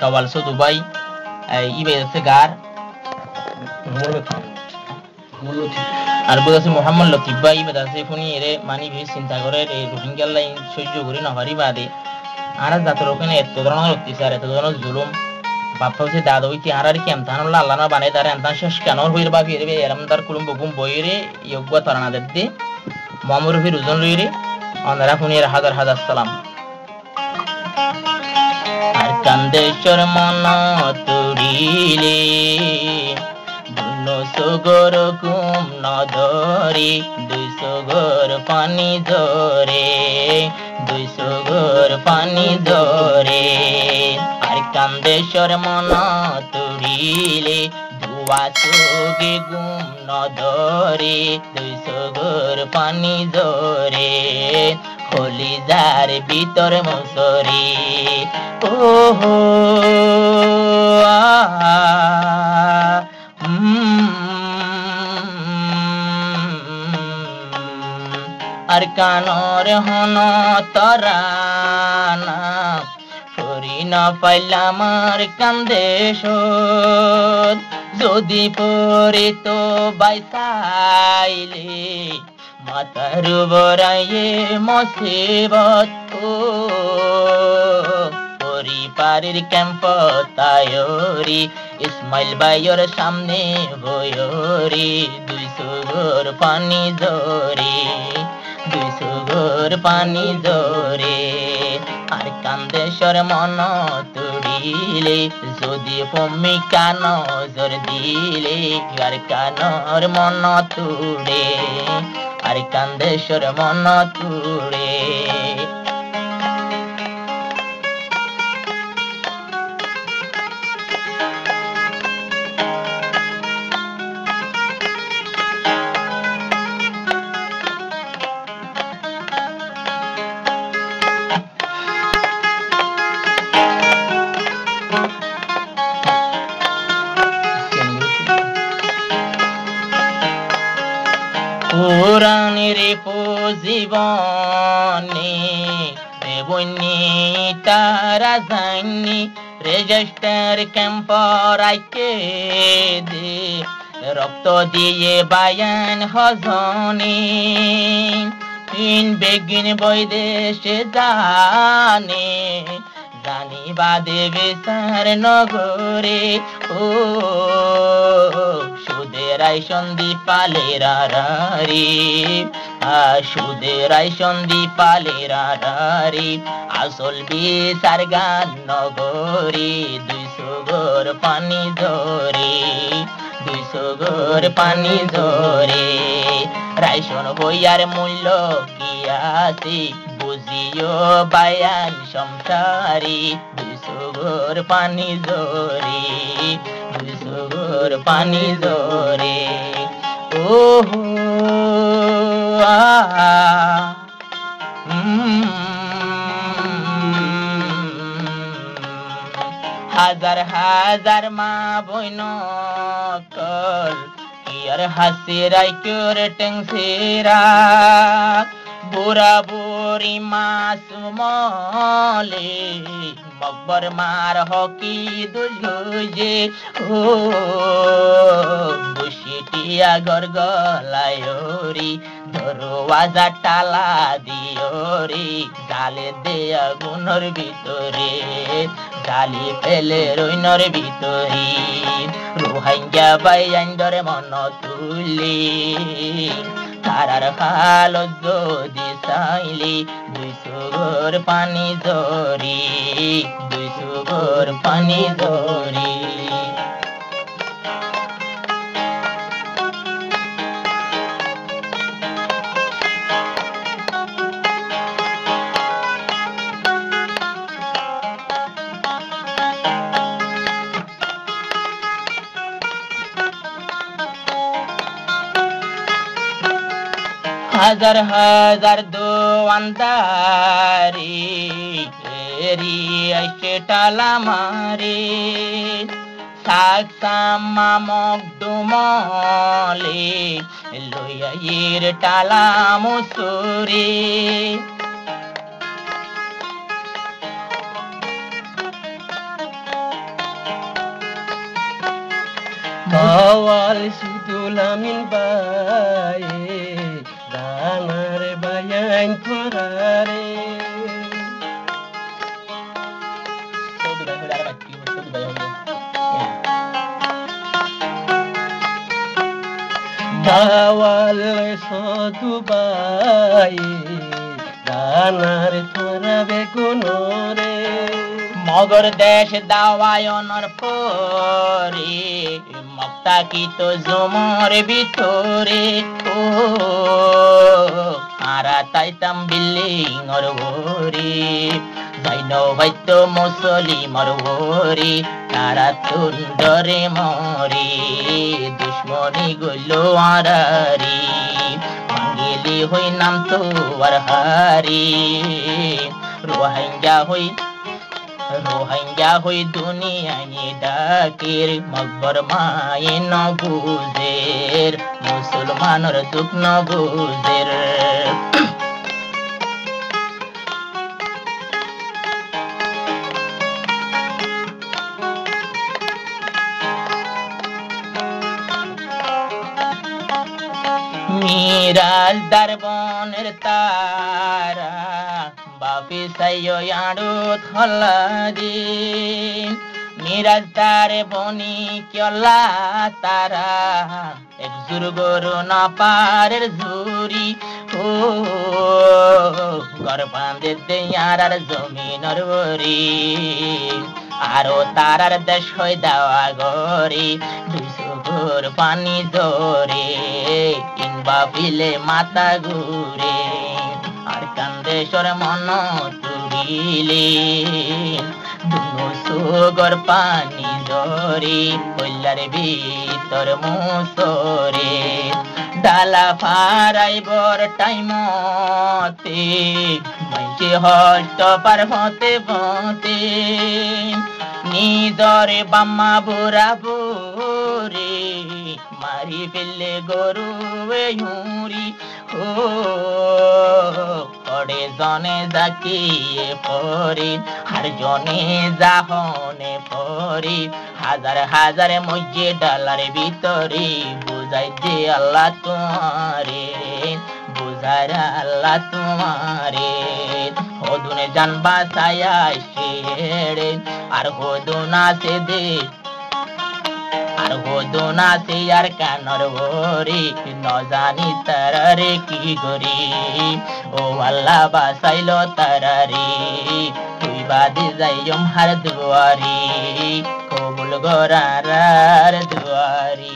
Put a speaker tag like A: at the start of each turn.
A: kawal so dubai ibe আছে গার আর বোধ আছে মোহাম্মদ লতিফ ভাই বেদ আছে ফুনি এরে মানি ভি চিন্তা করে এই রোহিঙ্গা লাইন সহ্য করি না পারি বাদে। আর জাতর ওখানে এত ধরনের অত্যাচার, এত ধরনের জুলুম। বাপ্পা হচ্ছে দাদা হইতে আর আর কি কেম তান আল্লাহ না বানাই তার এন্তান শেষ কেন হইর বা ফিরবে এরম তার কুলুম বকুম বইরে যোগ্য তরানা দেতে মমর ফির উজন রইরে অনারা ফুনির হাজার হাজার সালাম। আর কান্দেশ্বর মন তুড়িলে দুনো সুগর কুম নদরে দুইশো গর পানি ধরে দুইশো গর পানি ধরে আর কান্দেশ্বর মন তুড়িলে ধোয়া সুগে গুম নদরে দুইশো গর পানি ধরে কলিজার ভিতর মসরি। ও আর কানর হন তরানা, সরি না পাইলাম আর কান্দেশ যদি পরে তো বাইসাইলে মাতার বরাইয়ে মসিবত পরিবারের ক্যাম্প তায়রি, ইসমাইল ভাইয়ের সামনে বয়রি দুইশো ঘর পানি ধরে দুইশো ঘর পানি ধরে আর কান্দেশ্বর মন তুড়িলে যদি ভূমিকা নজর দিলে আর কানর মন তুড়ে আর কান্দেশ্বর মন তুড়ে পুরাণের জীবনে দেবনি তারা জানি রেজিস্টার ক্যাম্প রাইকে দে, রক্ত দিয়ে বায়ান হজনি। তিন বেগিন বৈদেশে জানে জানি বাদে বেসার নগরে, ও সুদেরাই সন্ধি পালেরা রে আ সুদেরাই সন্ধি পালেরা রে আসল বেসার গান নগরে, দুইশো ঘর পানি ধরে দুইশো ঘর পানি ধরে রাইশন বইয়ার মূল্য কি আছে? বুঝিও বায়ান সংসারে, দুইশো ঘর পানি ধরে ঘর পানি ধরে। ও হাজার হাজার মা বইন কল ইয়ার হাসিরাই করে টেংসিরা। বুড়া বুড়ি মাসুমলে মকবর মার হকি দুজে ও বুসিটিয়া গরগলায়রি দরওয়াজা টালা দিওরি জালে দেয়া গুনর ভিতরে, জালি ফেলে রইনর ভিতরে রোহাঙ্গা বাইয়াইন্দরে মন তুলি। তারার খাল যদি চাইলি দুই সুগর পানি ধরি দুই সুগর পানি ধরি। হাজার হাজার দোয়ান্দারি এরি আইসে টালা মারে। শাক সামা মকদুমলে লইয়াইর টালা মুসুরে।
B: Kawal sutulamin baye
A: olhar.
B: Kawal sotubaye Danar তোরা বেগুনরে
A: মগর দেশ দাওয়ায়নর পরে মক্তা কি তো জমর ভিতরে? ও আরা তাইতাম বিল্ডিংর ভরে যাইন বাইত মুসলি মর ভরে তারা তুন্দরে মরে, দুশ্মনী গইল আরারি ভাঙ্গিলি হই নাম তো আর হারি রোহিঙ্গা হই রোহিঙ্গা হই দুনিয়ায় ডাকের মকবর মায়ে নবুজের মুসলমানের দুঃখ নবুজের। মিরাজ দরবনের তারা বাপি সাইয় আড়ু থলা দিন। মিরাজ তারে বনি কেলা তারা, এক জুর গরু না পারের ঝুরি। ও, ঘর বাঁধে দেয়ার জমিনর বরি। আরও তারার দেশ হয়ে দেওয়া গরি দুইশো ঘর পানি জোরে কিংবা বিলে মাথা ঘুরে। কান্দেশ্বর মন তুলিলে দুনো সুগর পানি জরে কল্যার ভিতর মুসরে। ডালা ফারাইবর টাইমতে মাইকে হস্ত পার হতে বতে নিজরে বাম্মা বুড়া বুড়ে, মারি ফেললে গরু হুঁরি ও পড়ে জনে জাকিয়ে পরে আর জনে জাহনে পরে হাজার হাজার মজ্জে ডালার ভিতরে, বুঝাই যে আল্লাহ তোমারে, বুঝার আল্লাহ তোমারে। হদুনে জানবা ছায়া শেড়ে আর হদুনা সে দে, আর হদুনা সে আর কানর ভরে, ন জানি তারারে কি গরি ও আল্লাহ বাসাইল তারারি তুই বাদে যাইম হার দুয়ারি কবুল গরার দুয়ারি।